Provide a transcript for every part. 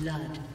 Blood.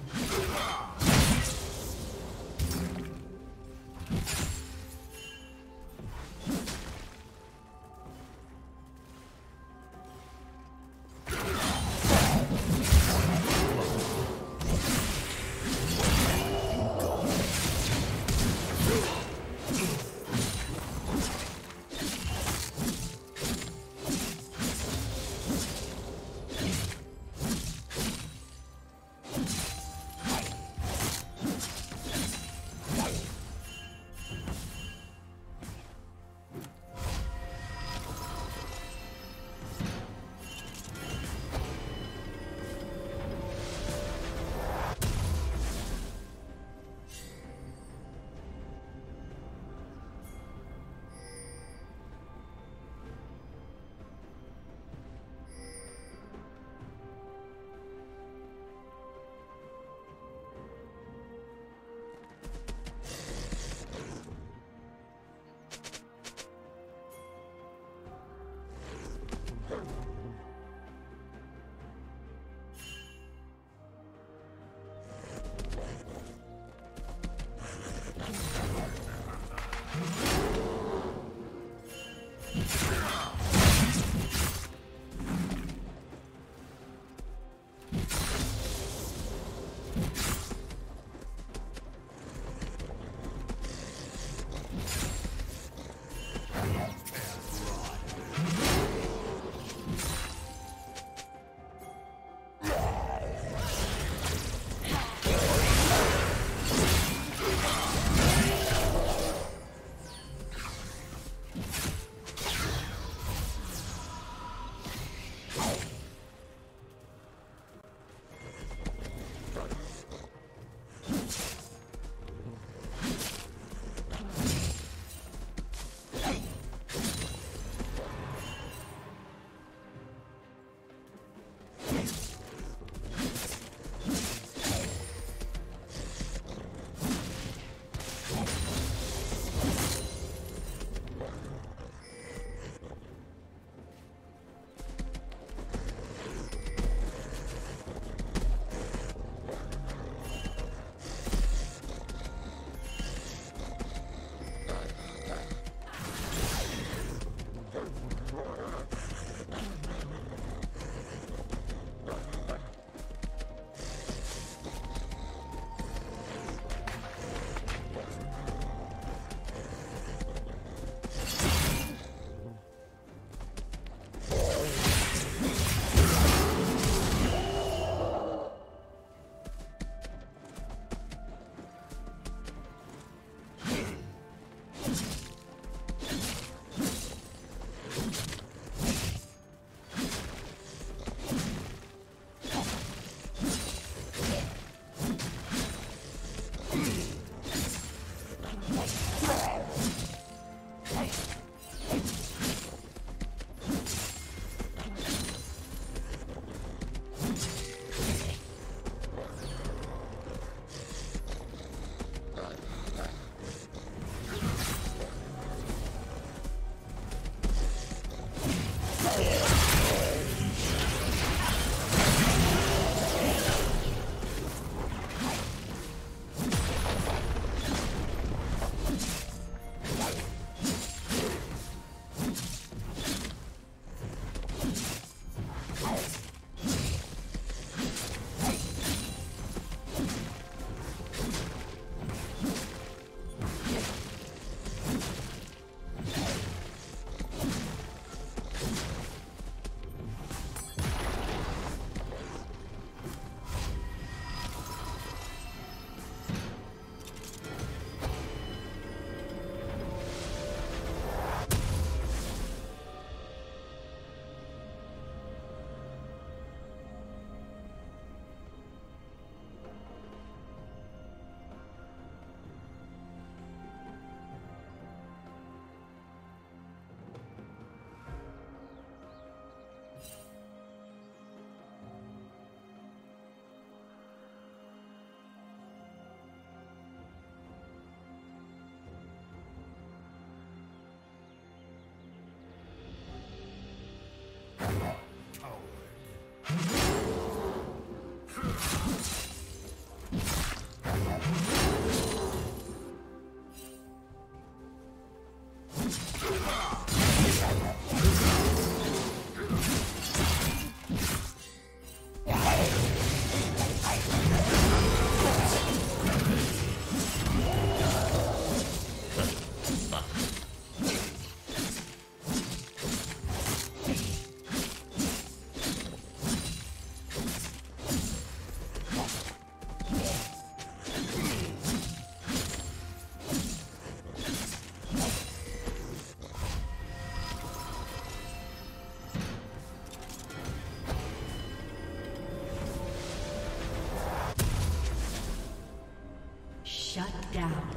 Down.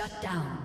Shut down.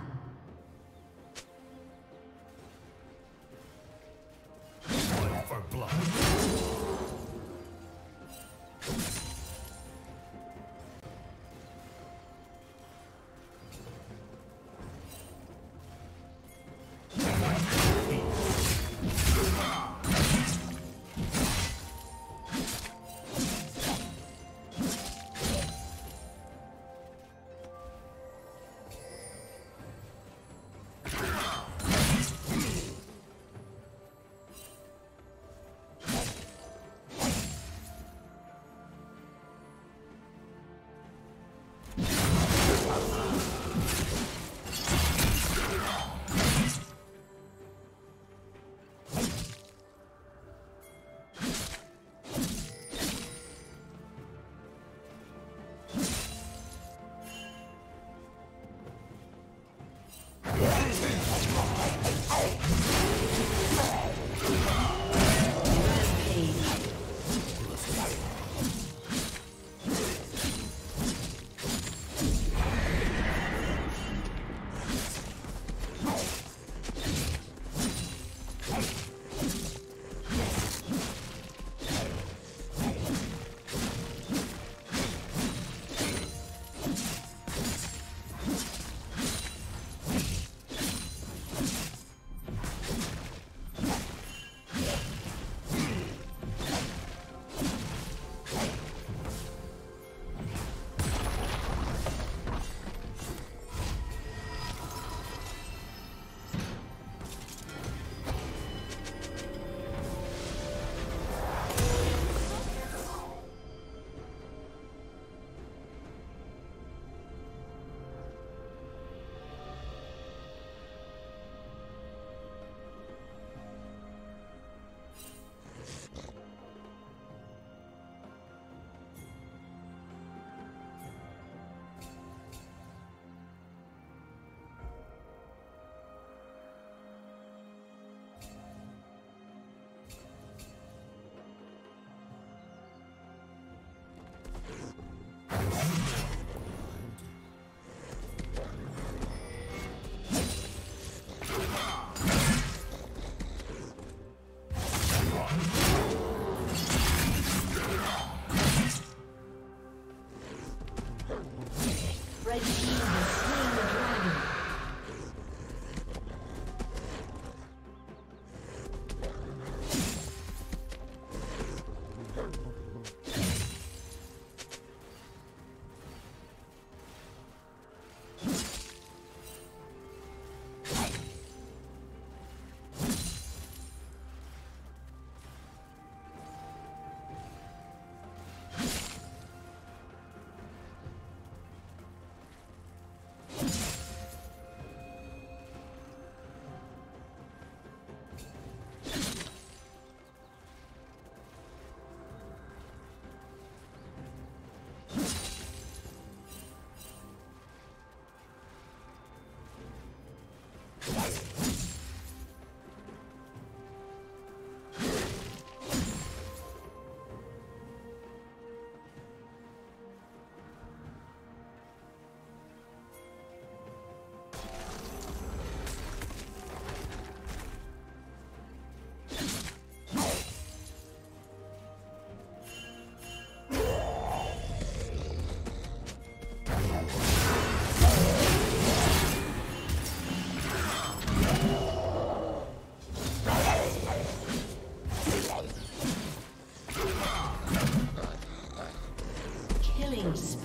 Killing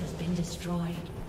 Has been destroyed.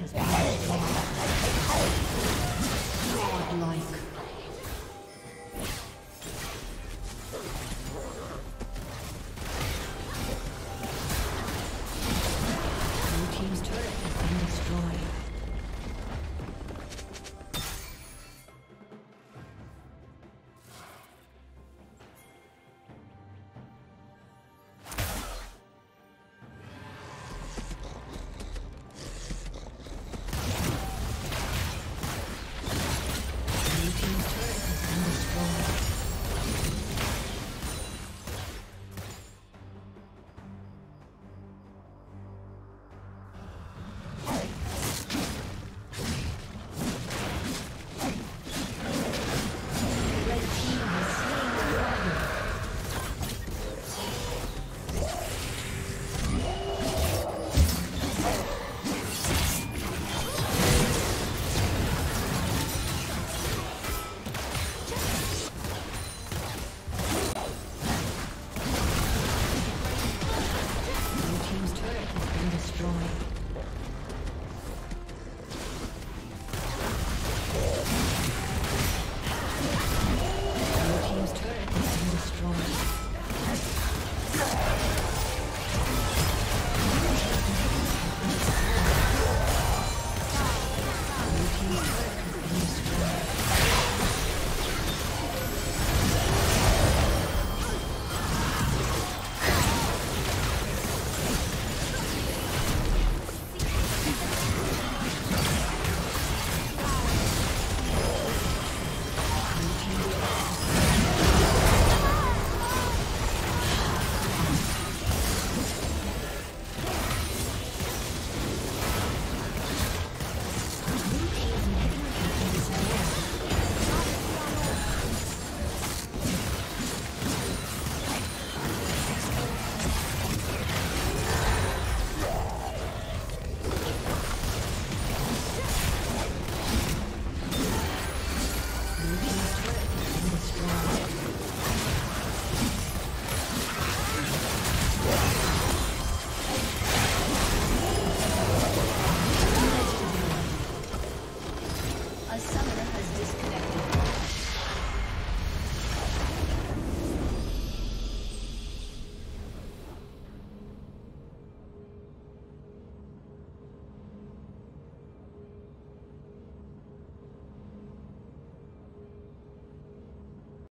Has been.